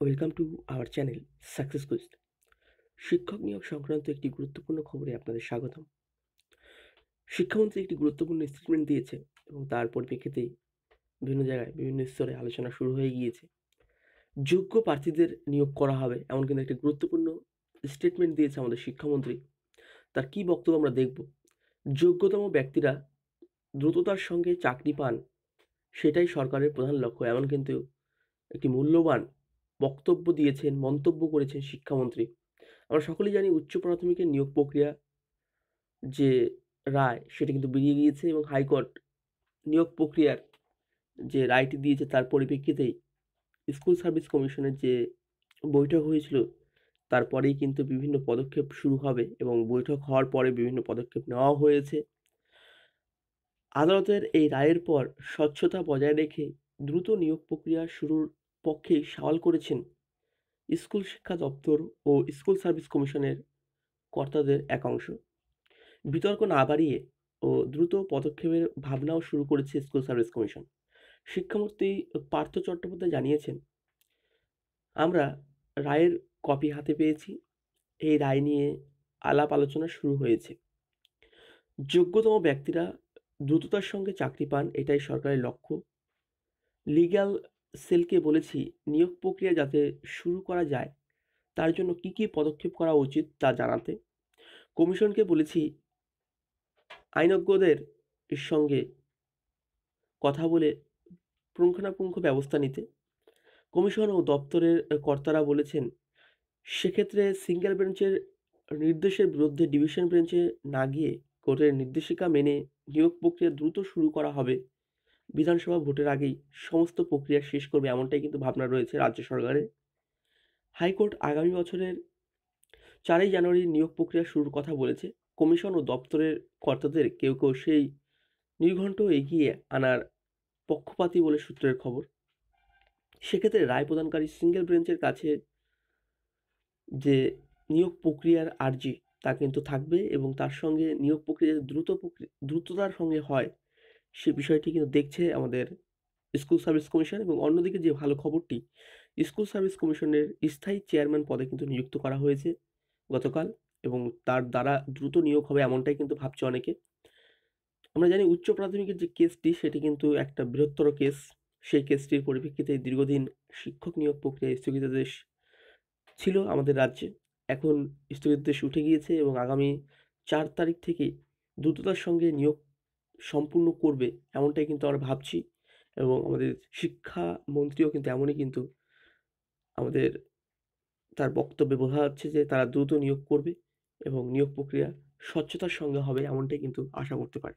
Welcome to our channel success quest শিক্ষক নিয়োগ সংক্রান্ত একটি গুরুত্বপূর্ণ খবরে আপনাদের স্বাগতম। শিক্ষামন্ত্রী একটি গুরুত্বপূর্ণ স্টেটমেন্ট দিয়েছে এবং তার পরিপ্রেক্ষিতেই বিভিন্ন জায়গায়, বিভিন্ন স্তরে আলোচনা শুরু হয়ে গিয়েছে। যোগ্য প্রার্থীদের নিয়োগ করা হবে এমন কিন্তু একটি গুরুত্বপূর্ণ স্টেটমেন্ট দিয়েছে আমাদের শিক্ষামন্ত্রী। তার কি বক্তব্য আমরা দেখব? যোগ্যতম ব্যক্তিরা দ্রুততার সঙ্গে চাকরি পান, সেটাই সরকারের প্রধান লক্ষ্য, এমন কিন্তু একটি মূল্যবান বক্তব্য দিয়েছেন, মন্তব্য করেছেন শিক্ষামন্ত্রী। আমরা সকলেই জানি উচ্চ প্রাথমিকের নিয়োগ প্রক্রিয়া যে রায়, সেটা কিন্তু বেরিয়ে গিয়েছে এবং হাইকোর্ট নিয়োগ প্রক্রিয়ার যে রায়টি দিয়েছে তার পরিপ্রেক্ষিতেই স্কুল সার্ভিস কমিশনের যে বৈঠক হয়েছিল, তারপরেই কিন্তু বিভিন্ন পদক্ষেপ শুরু হবে এবং বৈঠক হওয়ার পরে বিভিন্ন পদক্ষেপ নেওয়া হয়েছে। আদালতের এই রায়ের পর স্বচ্ছতা বজায় রেখে দ্রুত নিয়োগ প্রক্রিয়া শুরুর পক্ষে সওয়াল করেছেন স্কুল শিক্ষা দপ্তর ও স্কুল সার্ভিস কমিশনের কর্তাদের একাংশ বিতর্ক না বাড়িয়ে ও দ্রুত পদক্ষেপের ভাবনাও শুরু করেছে স্কুল সার্ভিস কমিশন। শিক্ষামন্ত্রী পার্থ চট্টোপাধ্যায় জানিয়েছেন, আমরা রায়ের কপি হাতে পেয়েছি। এই রায় নিয়ে আলাপ আলোচনা শুরু হয়েছে। যোগ্যতম ব্যক্তিরা দ্রুততার সঙ্গে চাকরি পান, এটাই সরকারের লক্ষ্য। লিগ্যাল সেলকে বলেছি, নিয়োগ প্রক্রিয়া যাতে শুরু করা যায়, তার জন্য কি কি পদক্ষেপ করা উচিত তা জানাতে। কমিশনকে বলেছি, আইনজ্ঞদের সঙ্গে কথা বলে পুঙ্খানুপুঙ্খ ব্যবস্থা নিতে। কমিশন ও দপ্তরের কর্তারা বলেছেন, সেক্ষেত্রে সিঙ্গেল বেঞ্চের নির্দেশের বিরুদ্ধে ডিভিশন বেঞ্চে না গিয়ে কোর্টের নির্দেশিকা মেনে নিয়োগ প্রক্রিয়া দ্রুত শুরু করা হবে। বিধানসভা ভোটের আগেই সমস্ত প্রক্রিয়া শেষ করবে এমনটাই কিন্তু ভাবনা রয়েছে রাজ্য সরকারের। হাইকোর্ট আগামী বছরের চারই জানুয়ারি নিয়োগ প্রক্রিয়া শুরুর কথা বলেছে। কমিশন ও দপ্তরের কর্তাদের কেউ কেউ সেই নির্ঘণ্ট এগিয়ে আনার পক্ষপাতী বলে সূত্রের খবর। সেক্ষেত্রে রায় প্রদানকারী সিঙ্গেল বেঞ্চের কাছে যে নিয়োগ প্রক্রিয়ার আর্জি তা কিন্তু থাকবে এবং তার সঙ্গে নিয়োগ প্রক্রিয়া দ্রুত দ্রুততার সঙ্গে হয় সে বিষয়টি কিন্তু দেখছে আমাদের স্কুল সার্ভিস কমিশন এবং অন্যদিকে যে ভালো খবরটি, স্কুল সার্ভিস কমিশনের স্থায়ী চেয়ারম্যান পদে কিন্তু নিযুক্ত করা হয়েছে গতকাল এবং তার দ্বারা দ্রুত নিয়োগ হবে এমনটাই কিন্তু ভাবছে অনেকে। আমরা জানি উচ্চ প্রাথমিকের যে কেসটি, সেটি কিন্তু একটা বৃহত্তর কেস। সেই কেসটির পরিপ্রেক্ষিতে দীর্ঘদিন শিক্ষক নিয়োগ প্রক্রিয়া স্থগিতাদেশ ছিল আমাদের রাজ্যে। এখন স্থগিতাদেশ উঠে গিয়েছে এবং আগামী চার তারিখ থেকে দ্রুততার সঙ্গে নিয়োগ সম্পূর্ণ করবে এমনটাই কিন্তু আমরা ভাবছি এবং আমাদের শিক্ষা মন্ত্রীও কিন্তু এমনই কিন্তু আমাদের তার বক্তব্যে বোঝা যাচ্ছে যে তারা দ্রুত নিয়োগ করবে এবং নিয়োগ প্রক্রিয়া স্বচ্ছতার সঙ্গে হবে এমনটাই কিন্তু আশা করতে পারি।